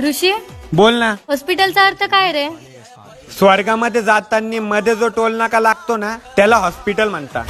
ऋषी बोल ना. हॉस्पिटलचा अर्थ काय रे? स्वर्गामध्ये जाताना मध्ये जो टोल नाका लागतो ना त्याला हॉस्पिटल म्हणतात.